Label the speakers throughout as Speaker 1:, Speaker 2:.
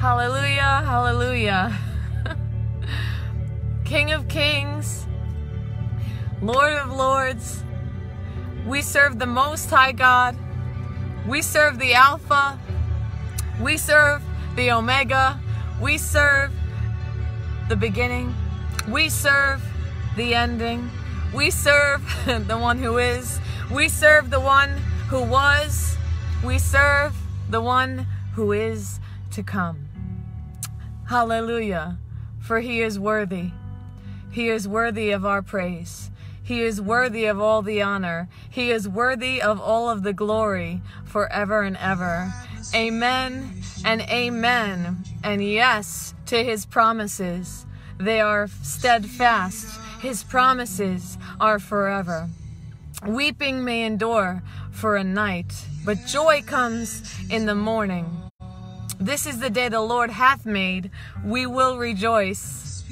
Speaker 1: Hallelujah, hallelujah. King of kings, Lord of lords, we serve the Most High God. We serve the Alpha. We serve the Omega. We serve the beginning. We serve the ending. We serve the one who is. We serve the one who was. We serve the one who is to come. Hallelujah. For he is worthy. He is worthy of our praise. He is worthy of all the honor. He is worthy of all of the glory forever and ever. Amen and amen. And yes to his promises. They are steadfast. His promises are forever. Weeping may endure for a night, but joy comes in the morning. This is the day the Lord hath made. We will rejoice.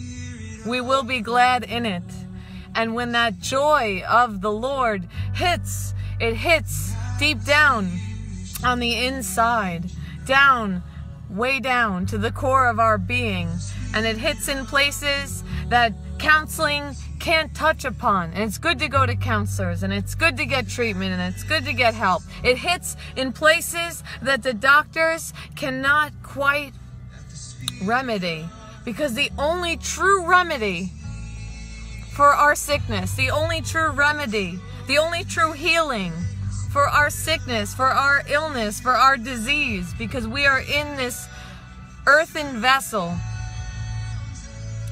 Speaker 1: We will be glad in it. And when that joy of the Lord hits, it hits deep down on the inside, down, way down to the core of our being. And it hits in places that counseling can't touch upon. And it's good to go to counselors and it's good to get treatment and it's good to get help. It hits in places that the doctors cannot quite remedy because the only true remedy for our sickness, the only true remedy, the only true healing for our sickness, for our illness, for our disease, because we are in this earthen vessel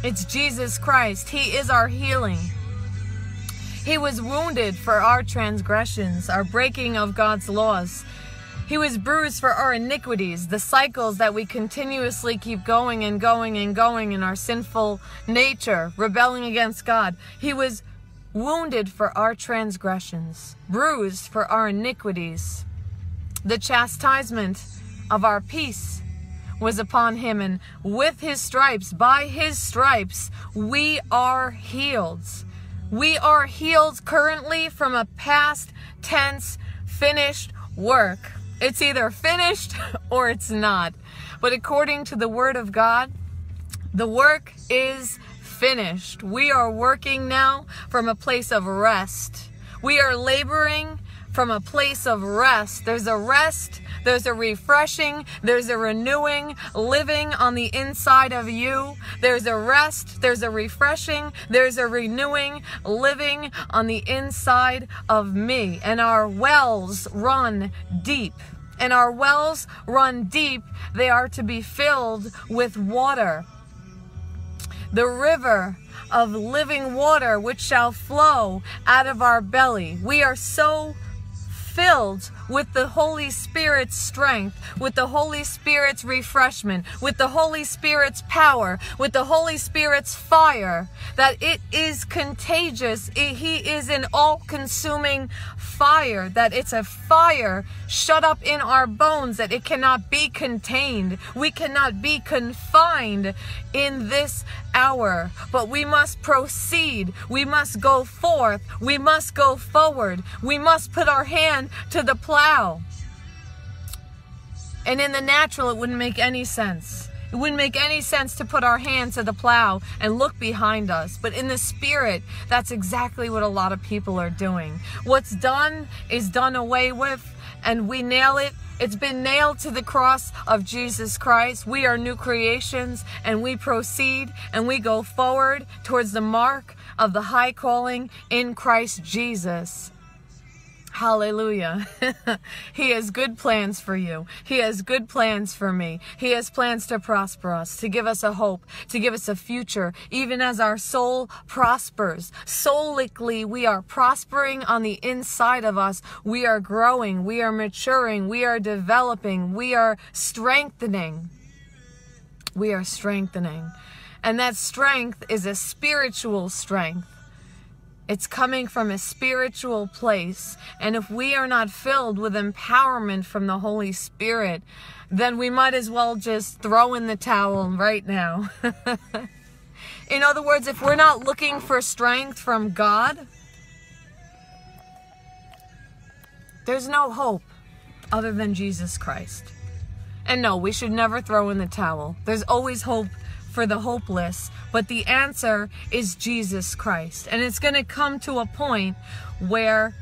Speaker 1: it's Jesus Christ. He is our healing. He was wounded for our transgressions, our breaking of God's laws. He was bruised for our iniquities, the cycles that we continuously keep going and going and going in our sinful nature, rebelling against God. He was wounded for our transgressions, bruised for our iniquities. The chastisement of our peace was upon him, and with his stripes, by his stripes, we are healed. We are healed currently from a past tense finished work. It's either finished or it's not. But according to the word of God, the work is finished. We are working now from a place of rest. We are laboring from a place of rest. There's a rest, there's a refreshing, there's a renewing living on the inside of you. There's a rest, there's a refreshing, there's a renewing living on the inside of me. And our wells run deep. And our wells run deep. They are to be filled with water. The river of living water which shall flow out of our belly. We are so filled with the Holy Spirit's strength, with the Holy Spirit's refreshment, with the Holy Spirit's power, with the Holy Spirit's fire, that it is contagious. he is an all consuming fire, that it's a fire shut up in our bones, that it cannot be contained. We cannot be confined in this hour, but we must proceed. We must go forth. We must go forward. We must put our hand to the plow. And in the natural, it wouldn't make any sense. It wouldn't make any sense to put our hands to the plow and look behind us. But in the spirit, that's exactly what a lot of people are doing. What's done is done away with, and we nail it. It's been nailed to the cross of Jesus Christ. We are new creations, and we proceed and we go forward towards the mark of the high calling in Christ Jesus. Hallelujah. he has good plans for you. He has good plans for me. He has plans to prosper us, to give us a hope, to give us a future, even as our soul prospers. Soulically, we are prospering on the inside of us. We are growing. We are maturing. We are developing. We are strengthening. We are strengthening. And that strength is a spiritual strength. It's coming from a spiritual place. And if we are not filled with empowerment from the Holy Spirit, then we might as well just throw in the towel right now. in other words, if we're not looking for strength from God, there's no hope other than Jesus Christ. And no, we should never throw in the towel. There's always hope for the hopeless, but the answer is Jesus Christ. And it's going to come to a point where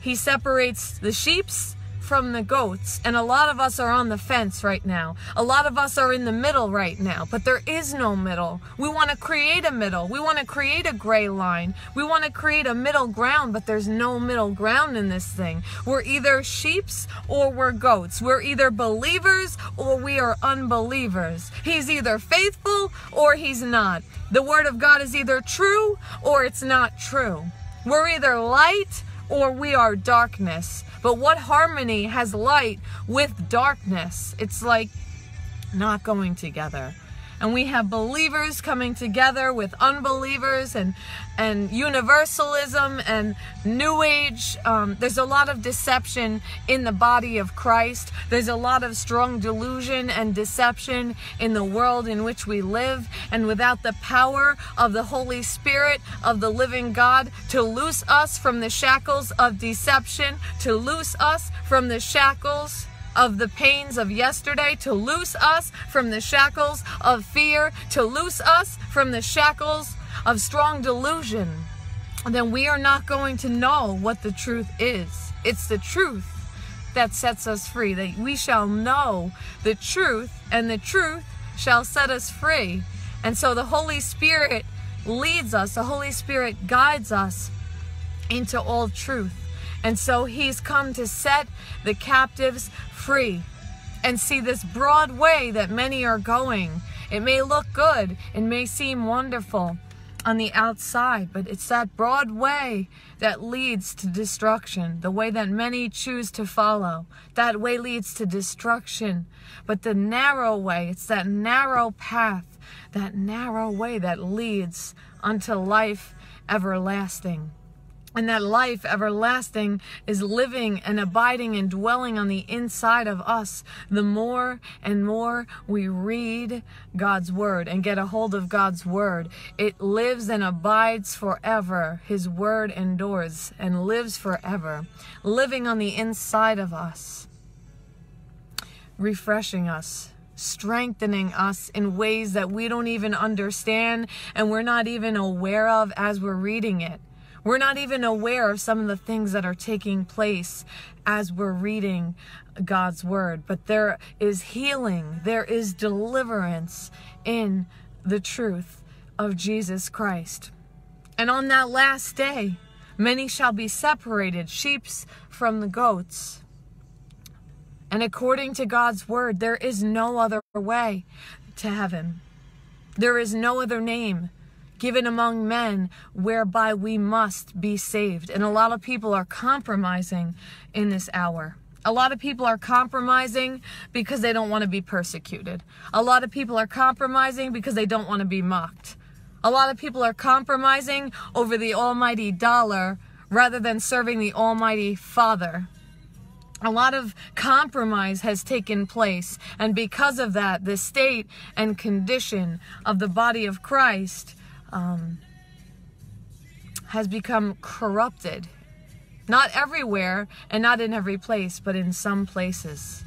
Speaker 1: he separates the sheep's from the goats. And a lot of us are on the fence right now. A lot of us are in the middle right now, but there is no middle. We want to create a middle. We want to create a gray line. We want to create a middle ground, but there's no middle ground in this thing. We're either sheeps or we're goats. We're either believers or we are unbelievers. He's either faithful or he's not. The word of God is either true or it's not true. We're either light or we are darkness. But what harmony has light with darkness? It's like not going together and we have believers coming together with unbelievers and and universalism and new age. Um, there's a lot of deception in the body of christ. There's a lot of strong delusion and deception in the world in which we live. And without the power of the holy spirit of the living god to loose us from the shackles of deception to loose us from the shackles of the pains of yesterday, to loose us from the shackles of fear, to loose us from the shackles of strong delusion, then we are not going to know what the truth is. It's the truth that sets us free, that we shall know the truth, and the truth shall set us free. And so the Holy Spirit leads us, the Holy Spirit guides us into all truth. And so he's come to set the captives free and see this broad way that many are going. It may look good, it may seem wonderful on the outside, but it's that broad way that leads to destruction, the way that many choose to follow. That way leads to destruction. But the narrow way, it's that narrow path, that narrow way that leads unto life everlasting. And that life everlasting is living and abiding and dwelling on the inside of us. The more and more we read God's word and get a hold of God's word, it lives and abides forever. His word endures and lives forever, living on the inside of us, refreshing us strengthening us in ways that we don't even understand and we're not even aware of as we're reading it. We're not even aware of some of the things that are taking place as we're reading God's word. But there is healing, there is deliverance in the truth of Jesus Christ. And on that last day, many shall be separated, sheeps from the goats. And according to God's word, there is no other way to heaven. There is no other name given among men whereby we must be saved. And a lot of people are compromising in this hour. A lot of people are compromising because they don't want to be persecuted. A lot of people are compromising because they don't want to be mocked. A lot of people are compromising over the almighty dollar rather than serving the almighty Father. A lot of compromise has taken place, and because of that, the state and condition of the body of Christ um, has become corrupted. Not everywhere and not in every place, but in some places.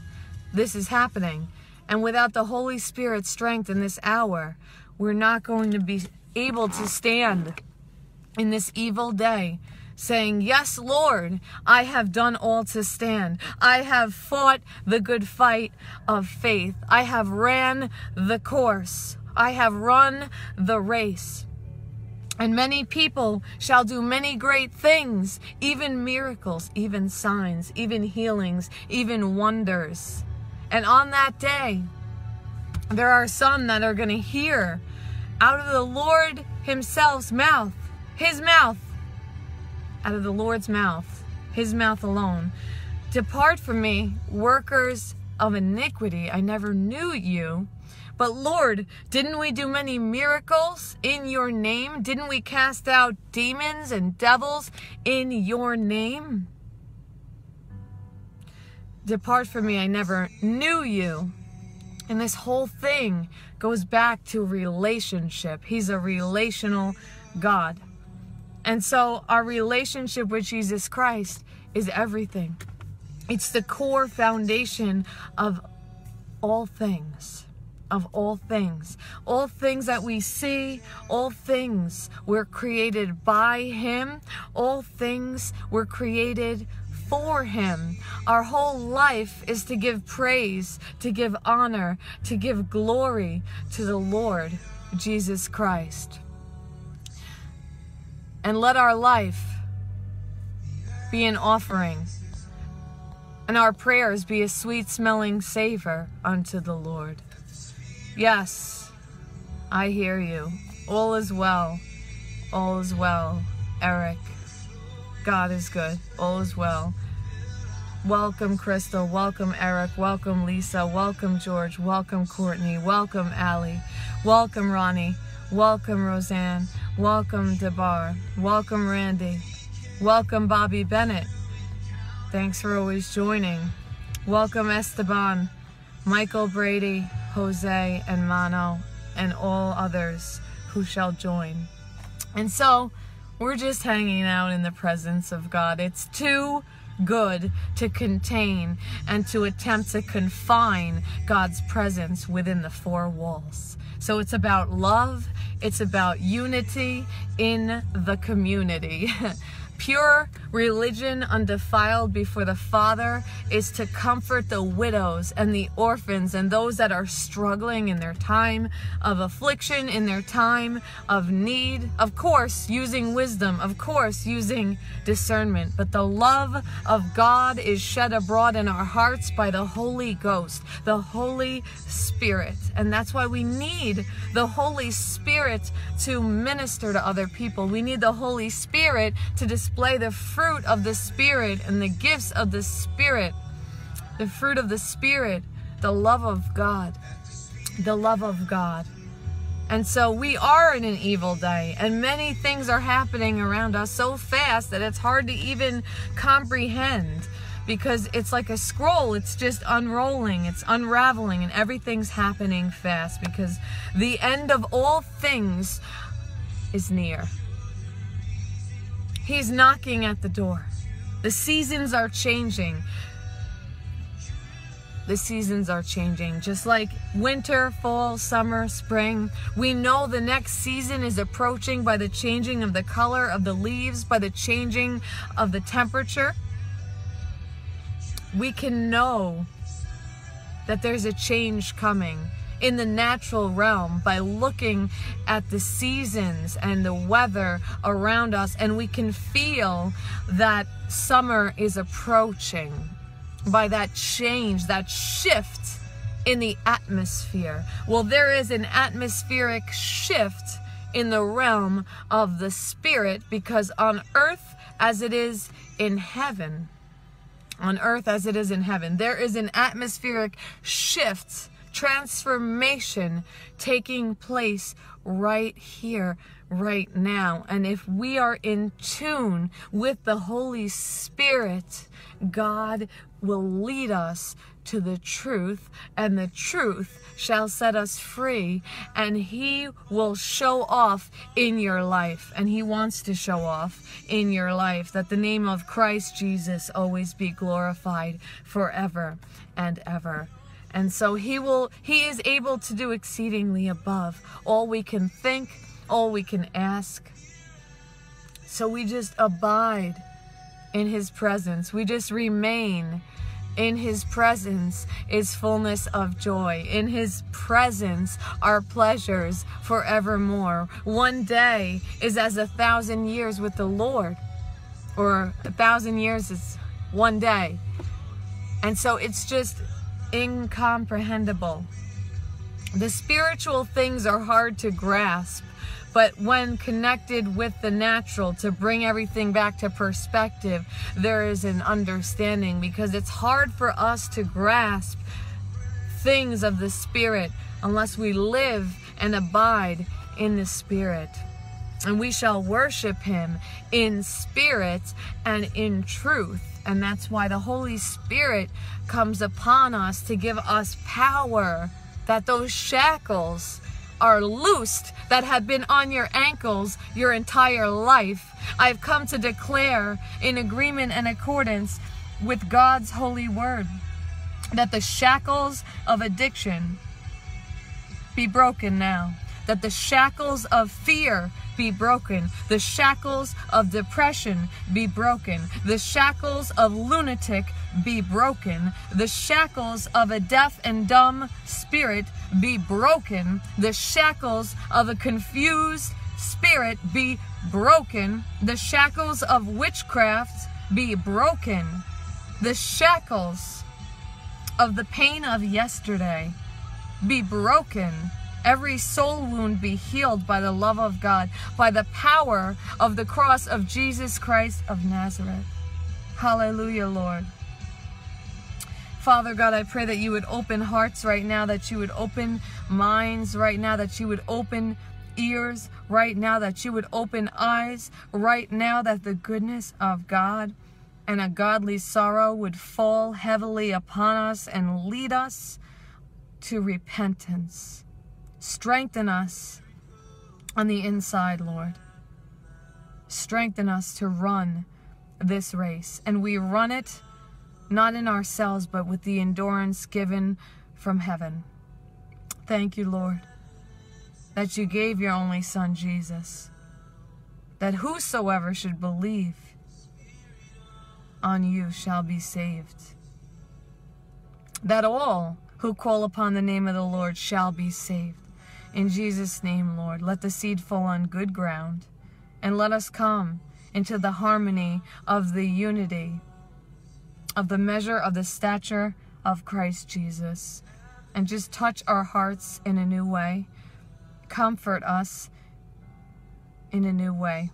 Speaker 1: This is happening. And without the Holy Spirit's strength in this hour, we're not going to be able to stand in this evil day saying, Yes, Lord, I have done all to stand. I have fought the good fight of faith. I have ran the course. I have run the race. And many people shall do many great things, even miracles, even signs, even healings, even wonders. And on that day, there are some that are going to hear out of the Lord Himself's mouth, His mouth, out of the Lord's mouth, His mouth alone. Depart from me, workers of iniquity. I never knew you. But Lord, didn't we do many miracles in your name? Didn't we cast out demons and devils in your name? Depart from me, I never knew you. And this whole thing goes back to relationship. He's a relational God. And so our relationship with Jesus Christ is everything. It's the core foundation of all things of all things. All things that we see, all things were created by Him, all things were created for Him. Our whole life is to give praise, to give honor, to give glory to the Lord Jesus Christ. And let our life be an offering, and our prayers be a sweet smelling savor unto the Lord. Yes, I hear you. All is well. All is well, Eric. God is good. All is well. Welcome, Crystal. Welcome, Eric. Welcome, Lisa. Welcome, George. Welcome, Courtney. Welcome, Allie. Welcome, Ronnie. Welcome, Roseanne. Welcome, Debar. Welcome, Randy. Welcome, Bobby Bennett. Thanks for always joining. Welcome, Esteban, Michael Brady, Jose, and Mano, and all others who shall join. And so, we're just hanging out in the presence of God. It's too good to contain and to attempt to confine God's presence within the four walls. So it's about love, it's about unity in the community. Pure religion undefiled before the Father is to comfort the widows and the orphans and those that are struggling in their time of affliction, in their time of need. Of course, using wisdom, of course, using discernment. But the love of God is shed abroad in our hearts by the Holy Ghost, the Holy Spirit. And that's why we need the Holy Spirit to minister to other people. We need the Holy Spirit to display the fruit of the Spirit and the gifts of the Spirit. The fruit of the Spirit, the love of God. The love of God. And so we are in an evil day, and many things are happening around us so fast that it's hard to even comprehend because it's like a scroll. It's just unrolling, it's unraveling, and everything's happening fast because the end of all things is near. He's knocking at the door. The seasons are changing. The seasons are changing. Just like winter, fall, summer, spring. We know the next season is approaching by the changing of the color of the leaves, by the changing of the temperature. We can know that there's a change coming in the natural realm by looking at the seasons and the weather around us, and we can feel that summer is approaching by that change, that shift in the atmosphere. Well, there is an atmospheric shift in the realm of the spirit because on earth as it is in heaven, on earth as it is in heaven, there is an atmospheric shift transformation taking place right here, right now. And if we are in tune with the Holy Spirit, God will lead us to the truth, and the truth shall set us free, and He will show off in your life. And He wants to show off in your life that the name of Christ Jesus always be glorified forever and ever. And so he will he is able to do exceedingly above all we can think, all we can ask. So we just abide in his presence. We just remain in his presence is fullness of joy. In his presence are pleasures forevermore. One day is as a thousand years with the Lord, or a thousand years is one day. And so it's just incomprehensible. The spiritual things are hard to grasp, but when connected with the natural to bring everything back to perspective, there is an understanding because it's hard for us to grasp things of the Spirit unless we live and abide in the Spirit. And we shall worship Him in spirit and in truth. And that's why the Holy Spirit comes upon us to give us power, that those shackles are loosed that have been on your ankles your entire life. I've come to declare in agreement and accordance with God's holy word that the shackles of addiction be broken now. That the shackles of fear be broken. The shackles of depression be broken. The shackles of lunatic be broken. The shackles of a deaf and dumb spirit be broken. The shackles of a confused spirit be broken. The shackles of witchcraft be broken. The shackles of the pain of yesterday be broken. Every soul wound be healed by the love of God, by the power of the cross of Jesus Christ of Nazareth. Hallelujah, Lord. Father God, I pray that you would open hearts right now, that you would open minds right now, that you would open ears right now, that you would open eyes right now, that the goodness of God and a godly sorrow would fall heavily upon us and lead us to repentance. Strengthen us on the inside, Lord. Strengthen us to run this race. And we run it not in ourselves, but with the endurance given from heaven. Thank you, Lord, that you gave your only Son, Jesus, that whosoever should believe on you shall be saved, that all who call upon the name of the Lord shall be saved. In Jesus' name, Lord, let the seed fall on good ground, and let us come into the harmony of the unity of the measure of the stature of Christ Jesus. And just touch our hearts in a new way. Comfort us in a new way.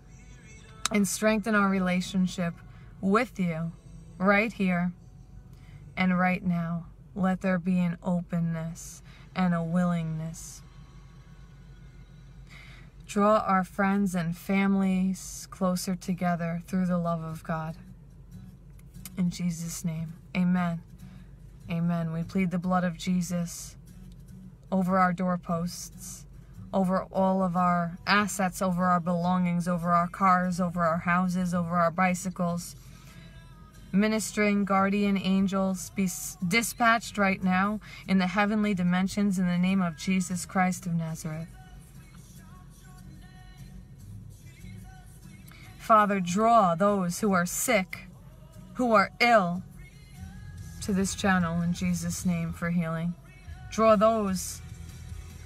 Speaker 1: And strengthen our relationship with you right here and right now. Let there be an openness and a willingness. Draw our friends and families closer together through the love of God. In Jesus' name, amen. Amen. We plead the blood of Jesus over our doorposts, over all of our assets, over our belongings, over our cars, over our houses, over our bicycles. Ministering guardian angels be dispatched right now in the heavenly dimensions in the name of Jesus Christ of Nazareth. Father, draw those who are sick who are ill to this channel in Jesus' name for healing. Draw those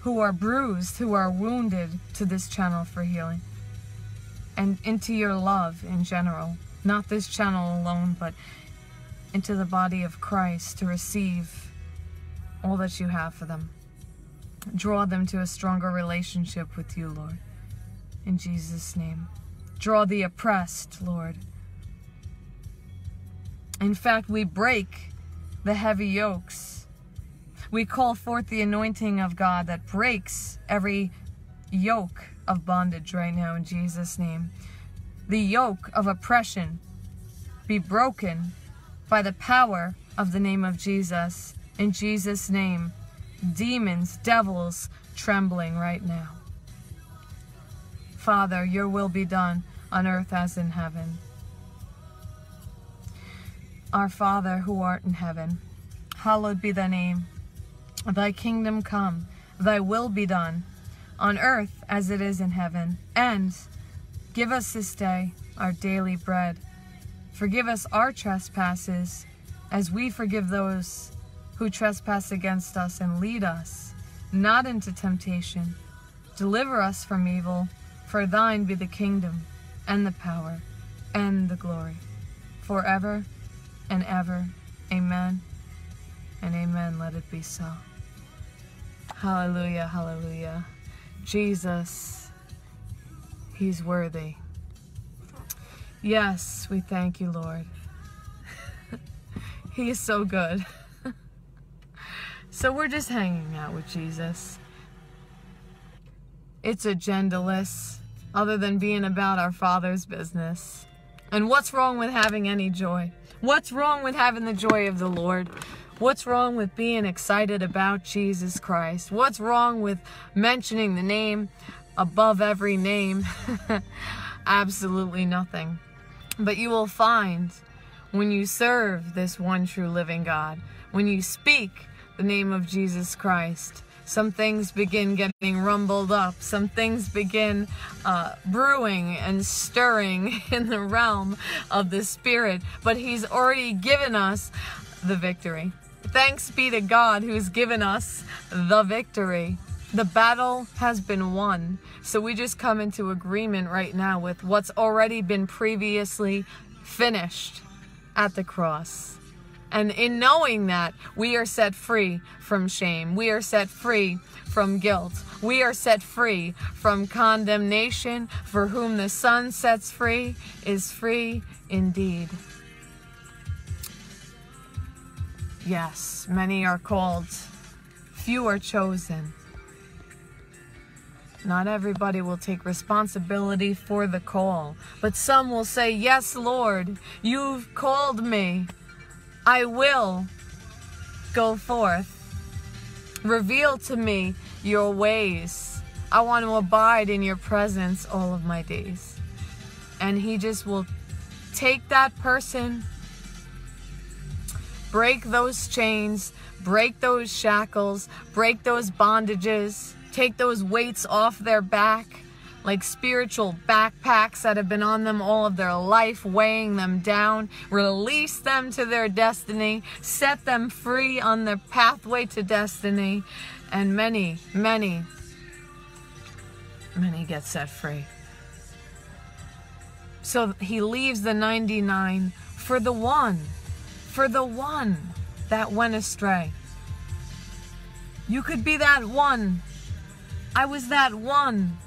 Speaker 1: who are bruised, who are wounded to this channel for healing. And into your love in general. Not this channel alone, but into the body of Christ to receive all that you have for them. Draw them to a stronger relationship with you, Lord. In Jesus' name. Draw the oppressed, Lord. In fact, we break the heavy yokes. We call forth the anointing of God that breaks every yoke of bondage right now in Jesus' name. The yoke of oppression be broken by the power of the name of Jesus. In Jesus' name, demons, devils trembling right now. Father, your will be done on earth as in heaven. Our Father who art in heaven, hallowed be thy name. Thy kingdom come, thy will be done, on earth as it is in heaven. And give us this day our daily bread. Forgive us our trespasses, as we forgive those who trespass against us, and lead us not into temptation. Deliver us from evil, for thine be the kingdom, and the power, and the glory, forever and ever. Amen and amen. Let it be so. Hallelujah, hallelujah. Jesus, He's worthy. Yes, we thank you, Lord. he is so good. so we're just hanging out with Jesus. It's agendaless, other than being about our Father's business. And what's wrong with having any joy? What's wrong with having the joy of the Lord? What's wrong with being excited about Jesus Christ? What's wrong with mentioning the name above every name? Absolutely nothing. But you will find when you serve this one true living God, when you speak the name of Jesus Christ, some things begin getting rumbled up. Some things begin uh, brewing and stirring in the realm of the Spirit. But He's already given us the victory. Thanks be to God who's given us the victory. The battle has been won. So we just come into agreement right now with what's already been previously finished at the cross. And in knowing that, we are set free from shame. We are set free from guilt. We are set free from condemnation. For whom the Son sets free is free indeed. Yes, many are called, few are chosen. Not everybody will take responsibility for the call, but some will say, Yes, Lord, you've called me. I will go forth. Reveal to me your ways. I want to abide in your presence all of my days. And He just will take that person, break those chains, break those shackles, break those bondages, take those weights off their back like spiritual backpacks that have been on them all of their life, weighing them down. Release them to their destiny, set them free on their pathway to destiny, and many, many, many get set free. So he leaves the 99 for the one, for the one that went astray. You could be that one. I was that one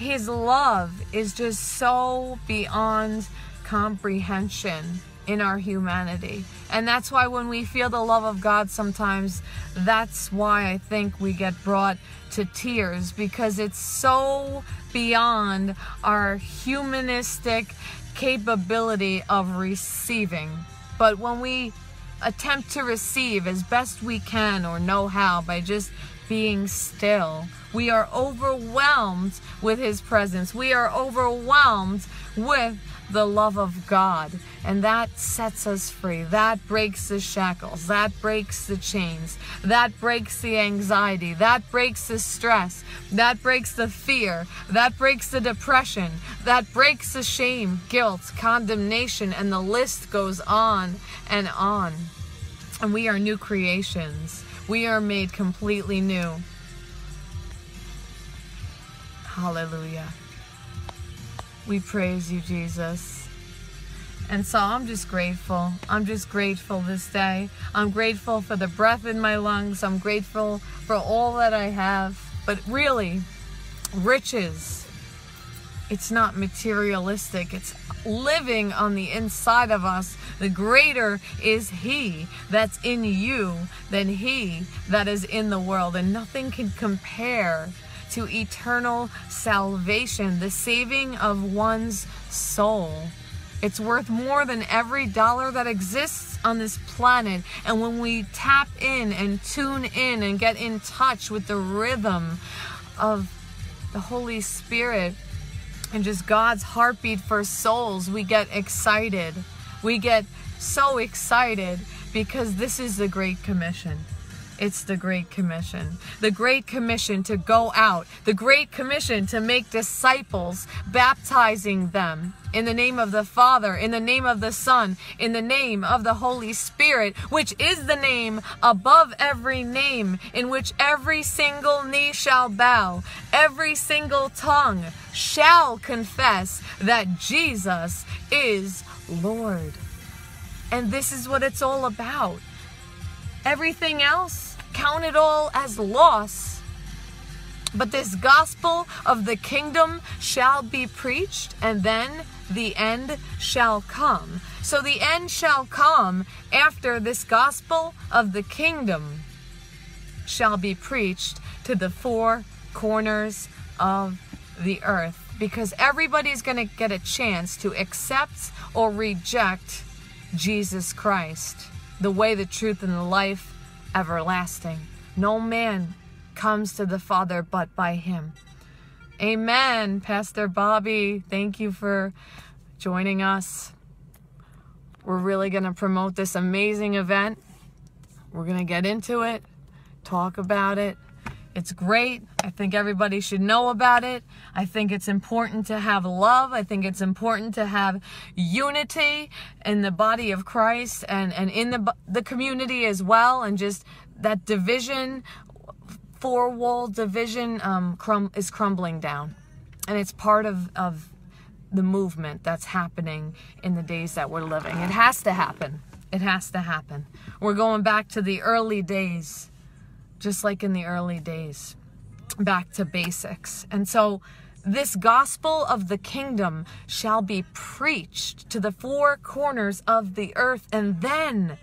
Speaker 1: his love is just so beyond comprehension in our humanity. And that's why when we feel the love of God sometimes, that's why I think we get brought to tears because it's so beyond our humanistic capability of receiving. But when we attempt to receive as best we can or know how by just being still, we are overwhelmed with His presence. We are overwhelmed with the love of God. And that sets us free. That breaks the shackles. That breaks the chains. That breaks the anxiety. That breaks the stress. That breaks the fear. That breaks the depression. That breaks the shame, guilt, condemnation. And the list goes on and on. And we are new creations. We are made completely new. Hallelujah. We praise you, Jesus. And so I'm just grateful. I'm just grateful this day. I'm grateful for the breath in my lungs. I'm grateful for all that I have. But really, riches, it's not materialistic. It's living on the inside of us. The greater is He that's in you than He that is in the world. And nothing can compare to eternal salvation, the saving of one's soul. It's worth more than every dollar that exists on this planet. And when we tap in and tune in and get in touch with the rhythm of the Holy Spirit and just God's heartbeat for souls, we get excited. We get so excited because this is the Great Commission. It's the Great Commission. The Great Commission to go out. The Great Commission to make disciples, baptizing them in the name of the Father, in the name of the Son, in the name of the Holy Spirit, which is the name above every name, in which every single knee shall bow, every single tongue shall confess that Jesus is Lord. And this is what it's all about. Everything else count it all as loss. But this gospel of the kingdom shall be preached, and then the end shall come. So the end shall come after this gospel of the kingdom shall be preached to the four corners of the earth. Because everybody's going to get a chance to accept or reject Jesus Christ, the way, the truth, and the life everlasting. No man comes to the Father but by him. Amen. Pastor Bobby, thank you for joining us. We're really going to promote this amazing event. We're going to get into it, talk about it. It's great. I think everybody should know about it. I think it's important to have love. I think it's important to have unity in the body of Christ and, and in the, the community as well. And just that division, four wall division, um, crum- is crumbling down. And it's part of, of the movement that's happening in the days that we're living. It has to happen. It has to happen. We're going back to the early days, just like in the early days, back to basics. And so, this gospel of the kingdom shall be preached to the four corners of the earth, and then,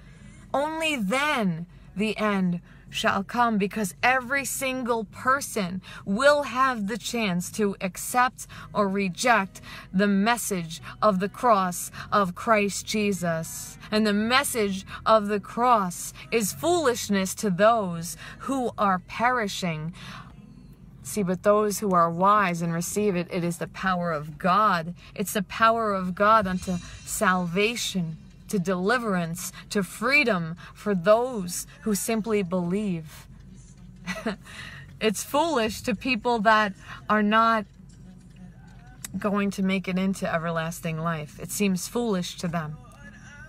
Speaker 1: only then, the end shall come because every single person will have the chance to accept or reject the message of the cross of Christ Jesus. And the message of the cross is foolishness to those who are perishing. See, but those who are wise and receive it, it is the power of God. It's the power of God unto salvation to deliverance, to freedom for those who simply believe. it's foolish to people that are not going to make it into everlasting life. It seems foolish to them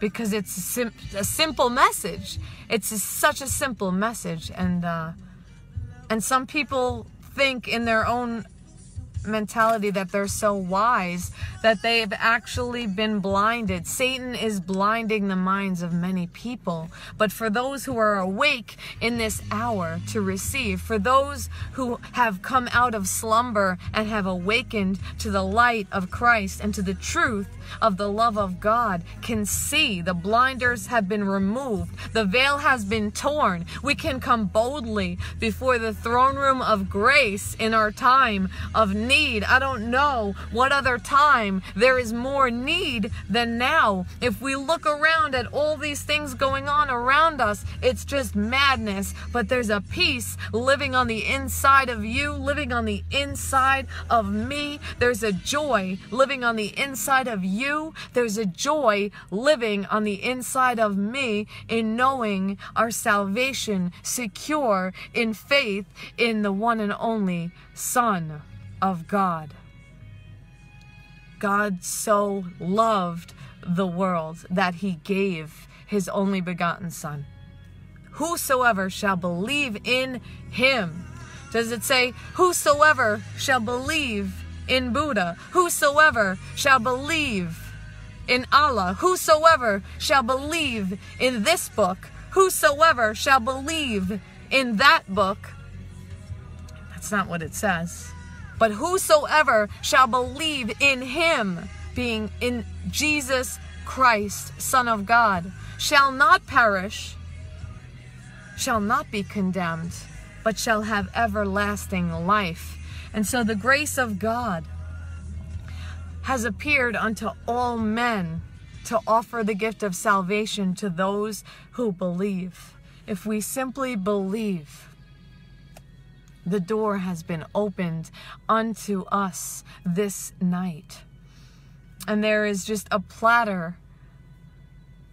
Speaker 1: because it's a, sim- a simple message. It's a, such a simple message, and uh, and some people think in their own mentality that they're so wise that they've actually been blinded. Satan is blinding the minds of many people. But for those who are awake in this hour to receive, for those who have come out of slumber and have awakened to the light of Christ and to the truth of the love of God, can see the blinders have been removed, the veil has been torn. We can come boldly before the throne room of grace in our time of need. I don't know what other time there is more need than now. If we look around at all these things going on around us, it's just madness. But there's a peace living on the inside of you, living on the inside of me. There's a joy living on the inside of you. There's a joy living on the inside of me in knowing our salvation secure in faith in the one and only Son of God. God so loved the world that he gave his only begotten Son. Whosoever shall believe in him. Does it say, Whosoever shall believe in Buddha? Whosoever shall believe in Allah? Whosoever shall believe in this book? Whosoever shall believe in that book? That's not what it says. But whosoever shall believe in him, being in Jesus Christ, Son of God, shall not perish, shall not be condemned, but shall have everlasting life. And so the grace of God has appeared unto all men to offer the gift of salvation to those who believe. If we simply believe, the door has been opened unto us this night. And there is just a platter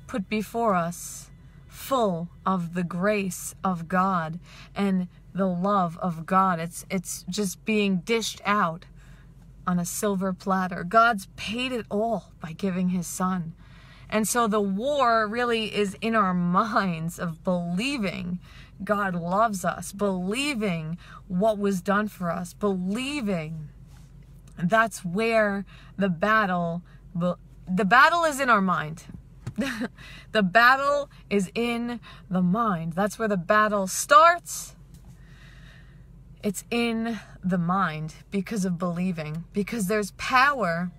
Speaker 1: put before us full of the grace of God and the love of God. It's it's just being dished out on a silver platter. God's paid it all by giving his son. And so the war really is in our minds of believing God loves us, believing what was done for us, believing that's where the battle the battle is in our mind. the battle is in the mind. That's where the battle starts. It's in the mind because of believing, because there's power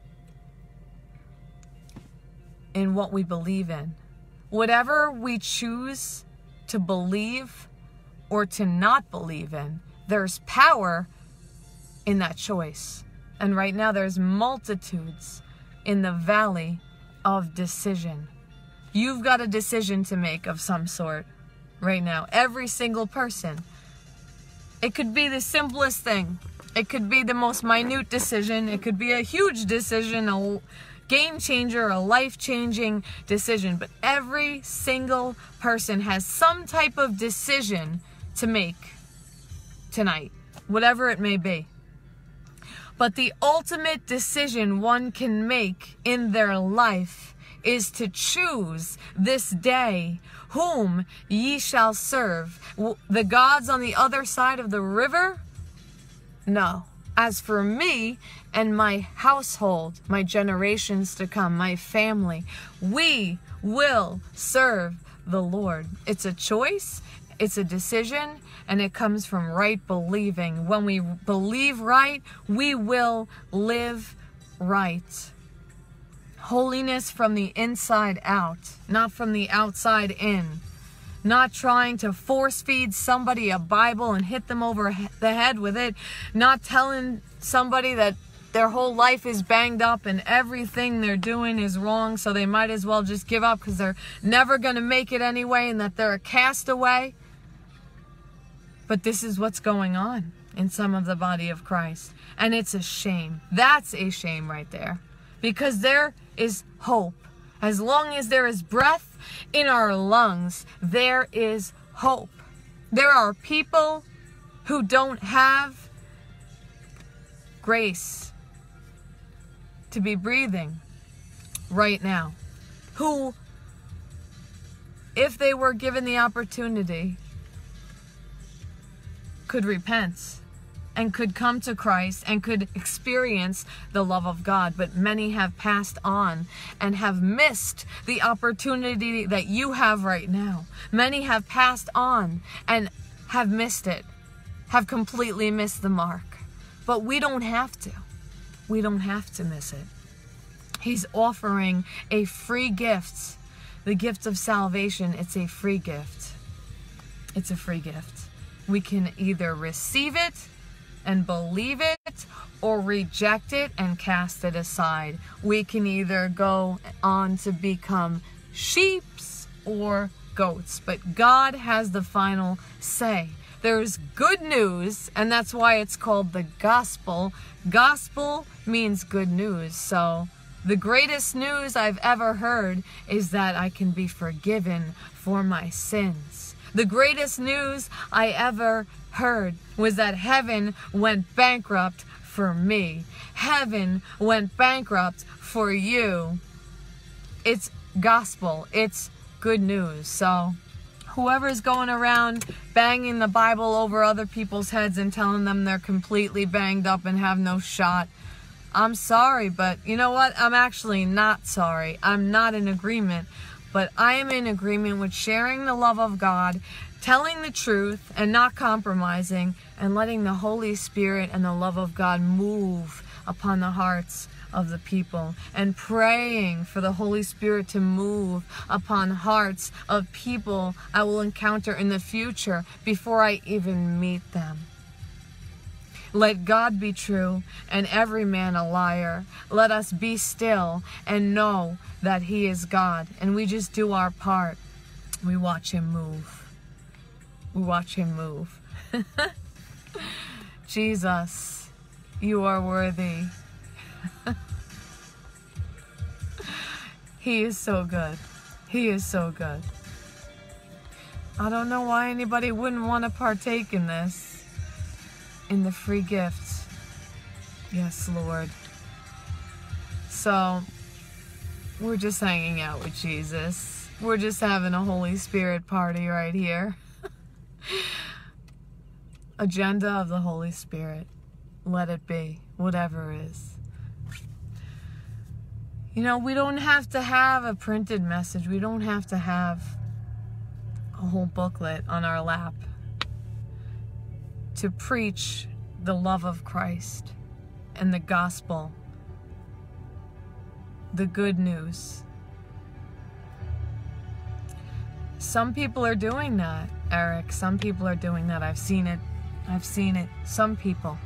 Speaker 1: in what we believe in. Whatever we choose to believe or to not believe in. There's power in that choice. And right now, there's multitudes in the valley of decision. You've got a decision to make of some sort right now. Every single person. It could be the simplest thing. It could be the most minute decision. It could be a huge decision, a game changer, a life changing decision. But every single person has some type of decision to make tonight, whatever it may be. But the ultimate decision one can make in their life is to choose this day whom ye shall serve. The gods on the other side of the river? No. As for me and my household, my generations to come, my family, we will serve the Lord. It's a choice, it's a decision, and it comes from right believing. When we believe right, we will live right. Holiness from the inside out, not from the outside in not trying to force feed somebody a Bible and hit them over the head with it, not telling somebody that their whole life is banged up and everything they're doing is wrong, so they might as well just give up because they're never going to make it anyway and that they're a castaway. But this is what's going on in some of the body of Christ. And it's a shame. That's a shame right there. Because there is hope. As long as there is breath in our lungs, there is hope. There are people who don't have grace to be breathing right now, who, if they were given the opportunity, could repent and could come to Christ and could experience the love of God. But many have passed on and have missed the opportunity that you have right now. Many have passed on and have missed it, have completely missed the mark. But we don't have to. We don't have to miss it. He's offering a free gift, the gift of salvation. It's a free gift. It's a free gift. We can either receive it and believe it or reject it and cast it aside. We can either go on to become sheeps or goats, but God has the final say. There's good news, and that's why it's called the gospel. Gospel means good news. So, the greatest news I've ever heard is that I can be forgiven for my sins. The greatest news I ever heard was that heaven went bankrupt for me. Heaven went bankrupt for you. It's gospel. It's good news. So whoever's going around banging the Bible over other people's heads and telling them they're completely banged up and have no shot, I'm sorry, but you know what? I'm actually not sorry. I'm not in agreement, but I am in agreement with sharing the love of God telling the truth and not compromising and letting the Holy Spirit and the love of God move upon the hearts of the people and praying for the Holy Spirit to move upon hearts of people I will encounter in the future before I even meet them. Let God be true and every man a liar. Let us be still and know that He is God. And we just do our part. We watch Him move we watch him move. Jesus, you are worthy. he is so good. He is so good. I don't know why anybody wouldn't want to partake in this, in the free gift. Yes, Lord. So, we're just hanging out with Jesus. We're just having a Holy Spirit party right here agenda of the Holy Spirit. Let it be, whatever is. You know, we don't have to have a printed message. We don't have to have a whole booklet on our lap to preach the love of Christ and the gospel, the good news. Some people are doing that. Eric. Some people are doing that. I've seen it. I've seen it. Some people.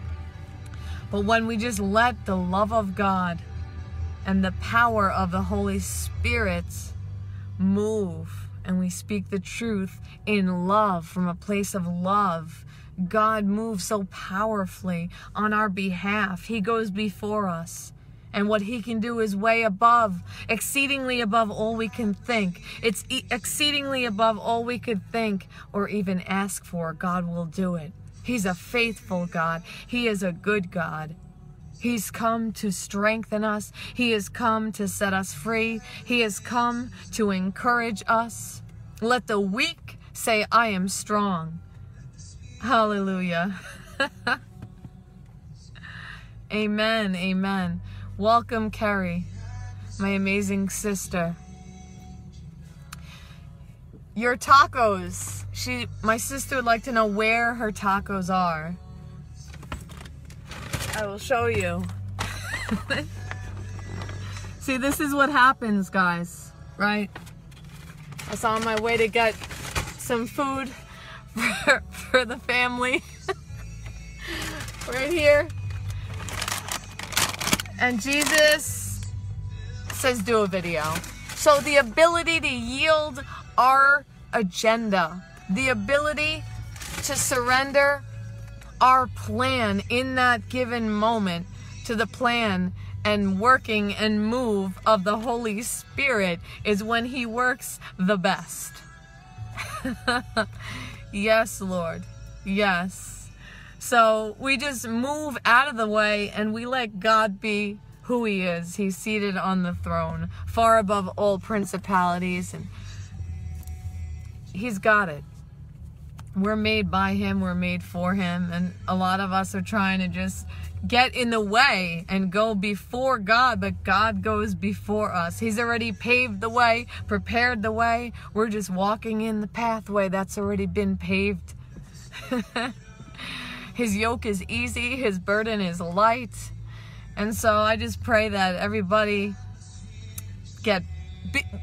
Speaker 1: But when we just let the love of God and the power of the Holy Spirit move and we speak the truth in love from a place of love, God moves so powerfully on our behalf. He goes before us And what he can do is way above, exceedingly above all we can think. It's exceedingly above all we could think or even ask for. God will do it. He's a faithful God. He is a good God. He's come to strengthen us. He has come to set us free. He has come to encourage us. Let the weak say, I am strong. Hallelujah. amen. Amen. Welcome, Carrie, my amazing sister. Your tacos. She, my sister would like to know where her tacos are. I will show you. See, this is what happens, guys, right? I was on my way to get some food for, for the family. right here. And Jesus says, do a video. So the ability to yield our agenda, the ability to surrender our plan in that given moment to the plan and working and move of the Holy Spirit is when He works the best. yes, Lord. Yes. So we just move out of the way and we let God be who He is. He's seated on the throne, far above all principalities, and He's got it we're made by him, we're made for him, and a lot of us are trying to just get in the way and go before God, but God goes before us. He's already paved the way, prepared the way. We're just walking in the pathway that's already been paved. his yoke is easy, his burden is light. And so I just pray that everybody get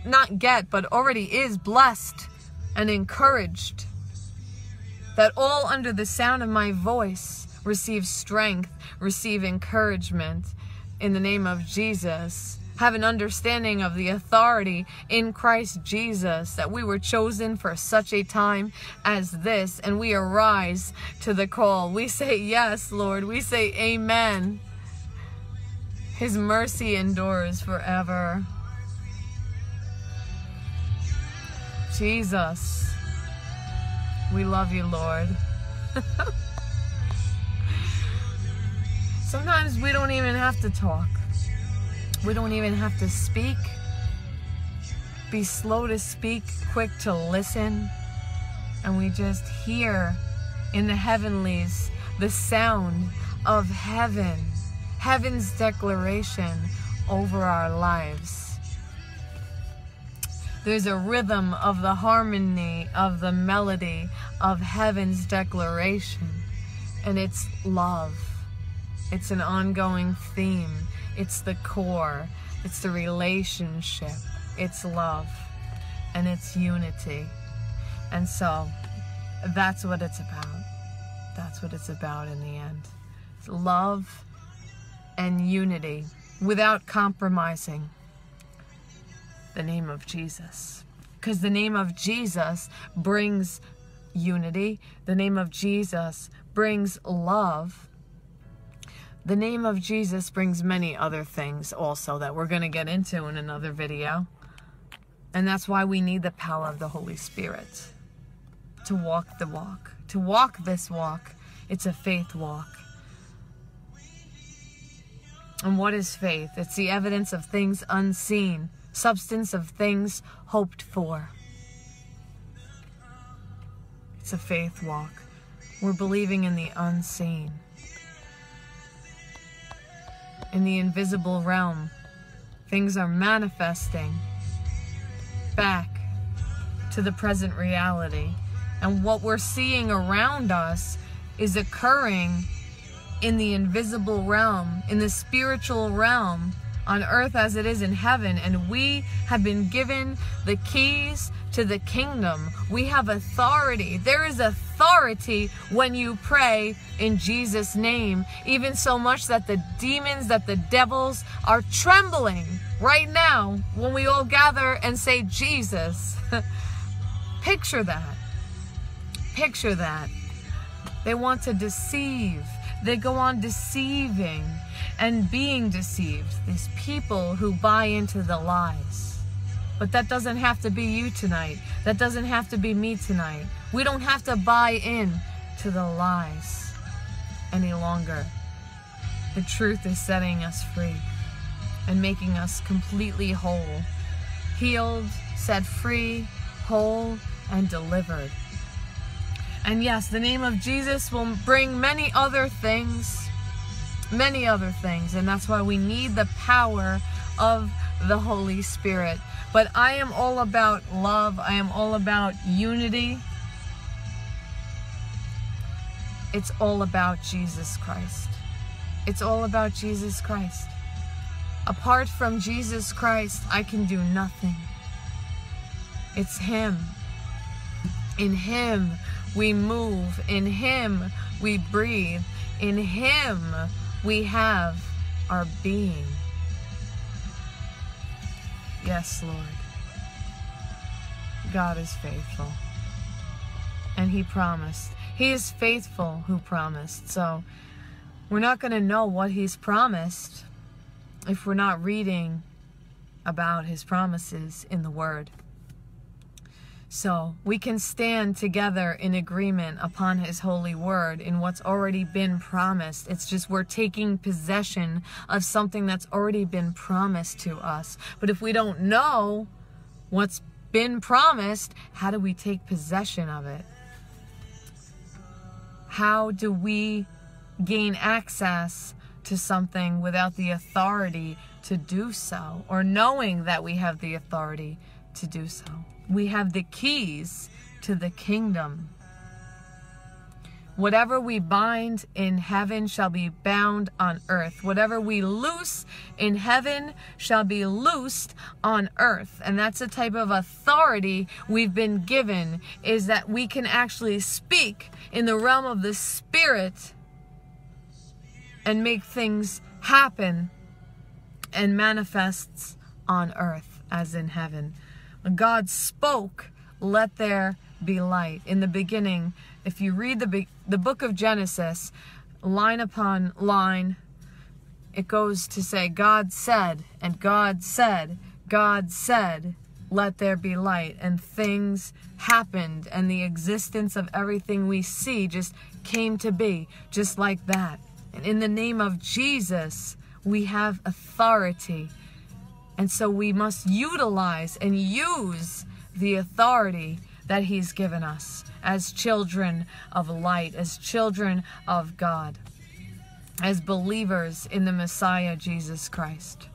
Speaker 1: not get, but already is blessed and encouraged that all under the sound of my voice receive strength, receive encouragement in the name of Jesus. Have an understanding of the authority in Christ Jesus, that we were chosen for such a time as this, and we arise to the call. We say, Yes, Lord. We say, Amen. His mercy endures forever. Jesus. We love you, Lord. Sometimes we don't even have to talk. We don't even have to speak. Be slow to speak, quick to listen. And we just hear in the heavenlies the sound of heaven, heaven's declaration over our lives. There's a rhythm of the harmony of the melody of heaven's declaration. And it's love. It's an ongoing theme. It's the core. It's the relationship. It's love. And it's unity. And so that's what it's about. That's what it's about in the end. It's love and unity without compromising the name of Jesus. Because the name of Jesus brings unity, the name of Jesus brings love. The name of Jesus brings many other things also that we're going to get into in another video. And that's why we need the power of the Holy Spirit to walk the walk. To walk this walk, it's a faith walk. And what is faith? It's the evidence of things unseen substance of things hoped for. It's a faith walk. We're believing in the unseen, in the invisible realm. Things are manifesting back to the present reality. And what we're seeing around us is occurring in the invisible realm, in the spiritual realm on earth as it is in heaven. And we have been given the keys to the kingdom. We have authority. There is authority when you pray in Jesus' name, even so much that the demons, that the devils are trembling right now when we all gather and say, Jesus. Picture that. Picture that. They want to deceive. They go on deceiving and being deceived. These people who buy into the lies. But that doesn't have to be you tonight. That doesn't have to be me tonight. We don't have to buy in to the lies any longer. The truth is setting us free and making us completely whole, healed, set free, whole, and delivered. And yes, the name of Jesus will bring many other things, many other things, and that's why we need the power of the Holy Spirit. But I am all about love, I am all about unity. It's all about Jesus Christ. It's all about Jesus Christ. Apart from Jesus Christ, I can do nothing. It's Him. In Him we move. In Him we breathe. In Him we have our being. Yes, Lord. God is faithful. And He promised. He is faithful who promised. So we're not going to know what He's promised if we're not reading about His promises in the Word. So we can stand together in agreement upon His holy word in what's already been promised. It's just we're taking possession of something that's already been promised to us. But if we don't know what's been promised, how do we take possession of it? How do we gain access to something without the authority to do so or knowing that we have the authority to do so? We have the keys to the kingdom. Whatever we bind in heaven shall be bound on earth. Whatever we loose in heaven shall be loosed on earth. And that's the type of authority we've been given is that we can actually speak in the realm of the spirit and make things happen and manifests on earth as in heaven. God spoke, let there be light. In the beginning, if you read the, the book of Genesis, line upon line, it goes to say, God said, and God said, God said, let there be light. And things happened, and the existence of everything we see just came to be, just like that. And in the name of Jesus, we have authority and so we must utilize and use the authority that He's given us as children of light, as children of God, as believers in the Messiah Jesus Christ.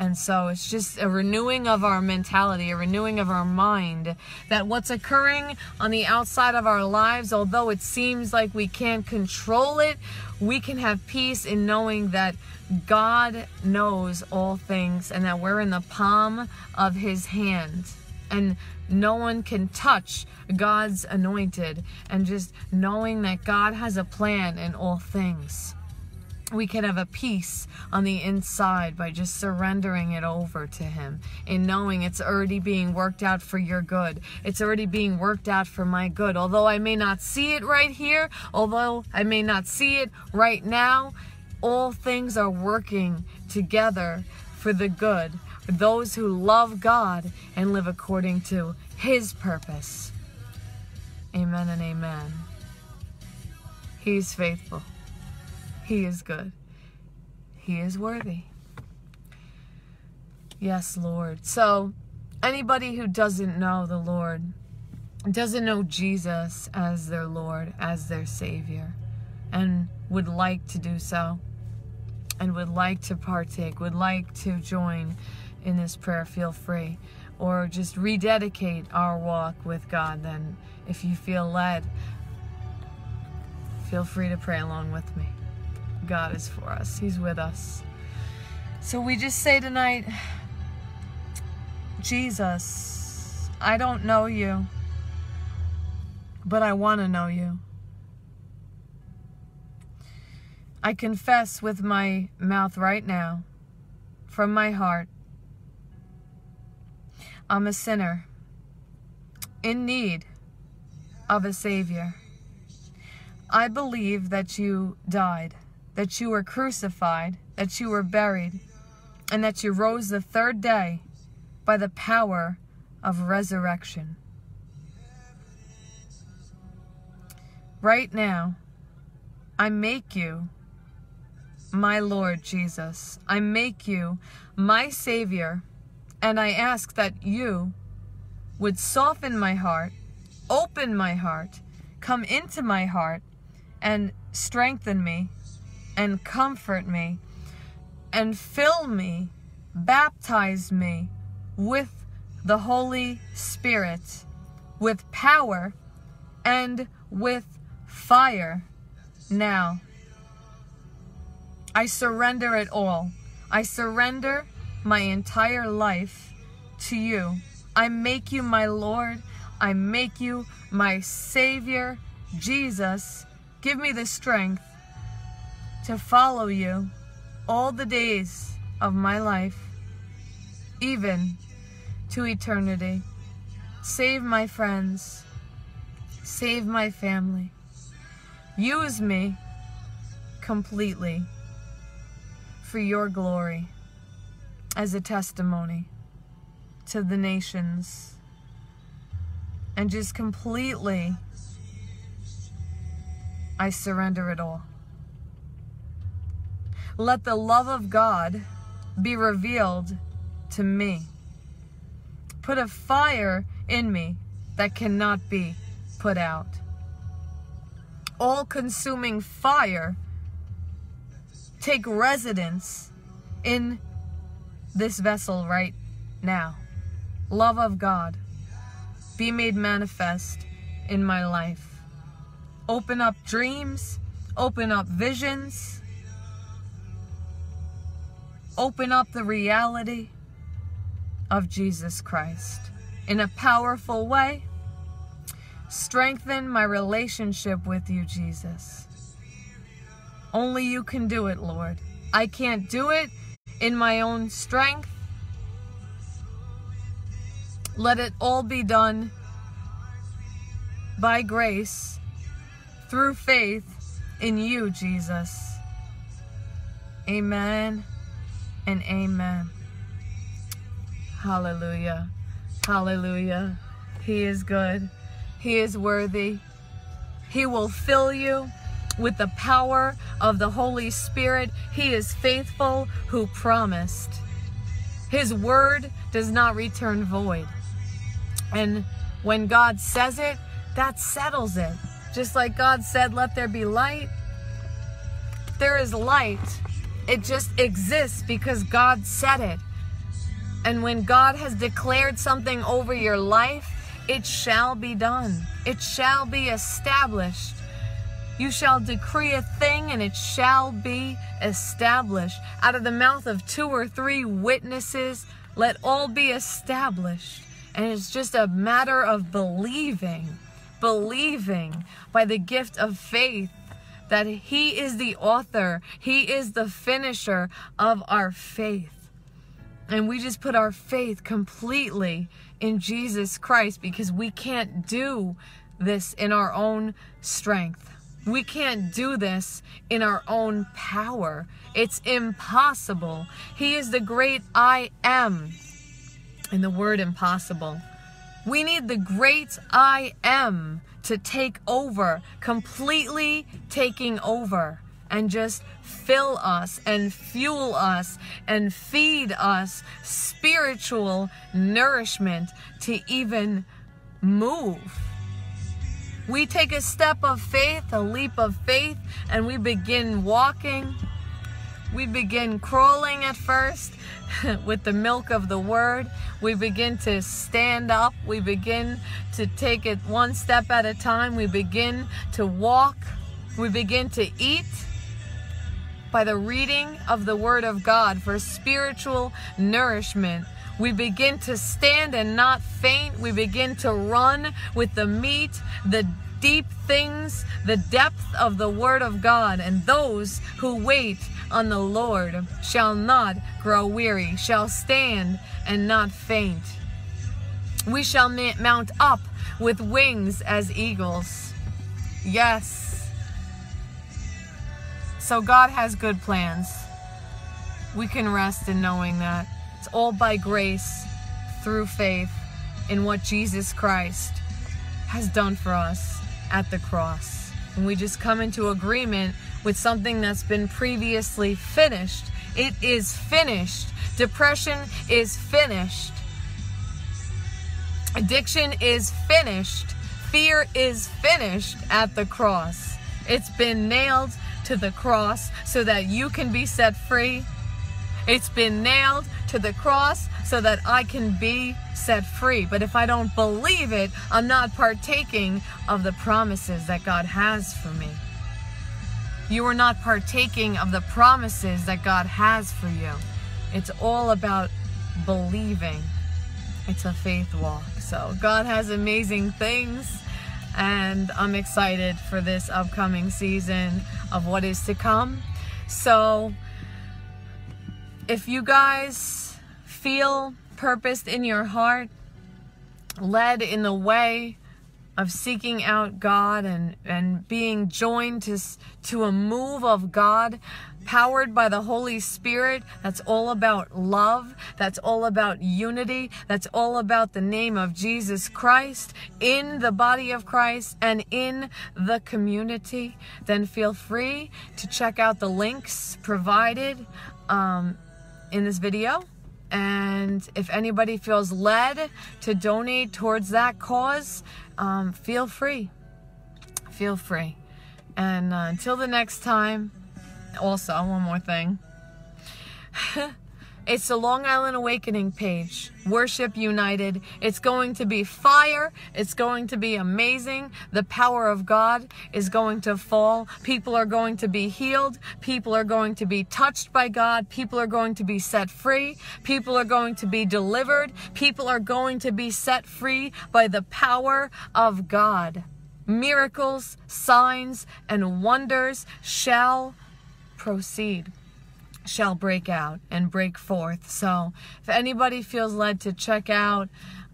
Speaker 1: And so it's just a renewing of our mentality, a renewing of our mind that what's occurring on the outside of our lives, although it seems like we can't control it, we can have peace in knowing that God knows all things and that we're in the palm of his hand. And no one can touch God's anointed. And just knowing that God has a plan in all things we can have a peace on the inside by just surrendering it over to Him and knowing it's already being worked out for your good. It's already being worked out for my good. Although I may not see it right here, although I may not see it right now, all things are working together for the good for those who love God and live according to His purpose. Amen and amen. He's faithful. He is good. He is worthy. Yes, Lord. So, anybody who doesn't know the Lord, doesn't know Jesus as their Lord, as their Savior, and would like to do so, and would like to partake, would like to join in this prayer, feel free. Or just rededicate our walk with God, then if you feel led, feel free to pray along with me. God is for us. He's with us. So we just say tonight, Jesus, I don't know you, but I want to know you. I confess with my mouth right now, from my heart, I'm a sinner in need of a Savior. I believe that you died, that you were crucified, that you were buried, and that you rose the third day by the power of resurrection. Right now, I make you my Lord Jesus. I make you my Savior, and I ask that you would soften my heart, open my heart, come into my heart, and strengthen me and comfort me and fill me, baptize me with the Holy Spirit, with power and with fire now. I surrender it all. I surrender my entire life to you. I make you my Lord. I make you my Savior, Jesus. Give me the strength to follow you all the days of my life, even to eternity. Save my friends. Save my family. Use me completely for your glory as a testimony to the nations and just completely I surrender it all. Let the love of God be revealed to me. Put a fire in me that cannot be put out. All consuming fire take residence in this vessel right now. Love of God be made manifest in my life. Open up dreams, open up visions, open up the reality of Jesus Christ in a powerful way. Strengthen my relationship with you, Jesus. Only you can do it, Lord. I can't do it in my own strength. Let it all be done by grace through faith in you, Jesus. Amen and amen. Hallelujah. Hallelujah. He is good. He is worthy. He will fill you with the power of the Holy Spirit. He is faithful who promised. His word does not return void. And when God says it, that settles it. Just like God said, let there be light. There is light. It just exists because God said it. And when God has declared something over your life, it shall be done. It shall be established. You shall decree a thing and it shall be established. Out of the mouth of two or three witnesses, let all be established. And it's just a matter of believing believing by the gift of faith that He is the author, He is the finisher of our faith. And we just put our faith completely in Jesus Christ because we can't do this in our own strength. We can't do this in our own power. It's impossible. He is the great I am. And the word impossible we need the great I am to take over, completely taking over, and just fill us and fuel us and feed us spiritual nourishment to even move. We take a step of faith, a leap of faith, and we begin walking. We begin crawling at first, with the milk of the word. We begin to stand up. We begin to take it one step at a time. We begin to walk. We begin to eat by the reading of the word of God for spiritual nourishment. We begin to stand and not faint. We begin to run with the meat, the deep things, the depth of the word of God. And those who wait on the Lord shall not grow weary, shall stand and not faint. We shall mount up with wings as eagles. Yes, So God has good plans. We can rest in knowing that it's all by grace through faith in what Jesus Christ has done for us at the cross. And we just come into agreement with something that's been previously finished. It is finished. Depression is finished. Addiction is finished. Fear is finished at the cross. It's been nailed to the cross so that you can be set free. It's been nailed to the cross so that I can be set free. But if I don't believe it, I'm not partaking of the promises that God has for me. You are not partaking of the promises that God has for you. It's all about believing. It's a faith walk. So God has amazing things and I'm excited for this upcoming season of what is to come. So if you guys feel purposed in your heart, led in the way of seeking out God and, and being joined to, to a move of God powered by the Holy Spirit. That's all about love. That's all about unity. That's all about the name of Jesus Christ in the body of Christ and in the community. Then feel free to check out the links provided um, in this video. And if anybody feels led to donate towards that cause, um, feel free. Feel free. And uh, until the next time, also, one more thing. It's the Long Island Awakening page. Worship United. It's going to be fire. It's going to be amazing. The power of God is going to fall. People are going to be healed. People are going to be touched by God. People are going to be set free. People are going to be delivered. People are going to be set free by the power of God. Miracles, signs, and wonders shall proceed shall break out and break forth. So if anybody feels led to check out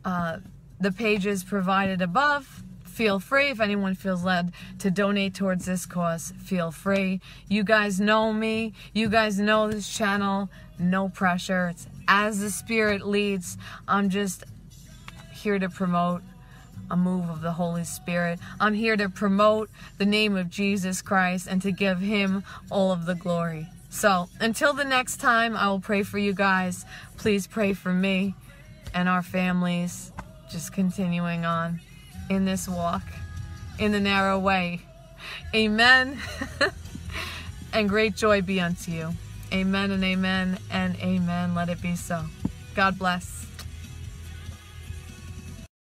Speaker 1: uh, the pages provided above, feel free. If anyone feels led to donate towards this cause, feel free. You guys know me. You guys know this channel. No pressure. It's as the Spirit leads. I'm just here to promote a move of the Holy Spirit. I'm here to promote the name of Jesus Christ and to give him all of the glory. So until the next time, I will pray for you guys. Please pray for me and our families. Just continuing on in this walk, in the narrow way. Amen. and great joy be unto you. Amen and amen and amen. Let it be so. God bless.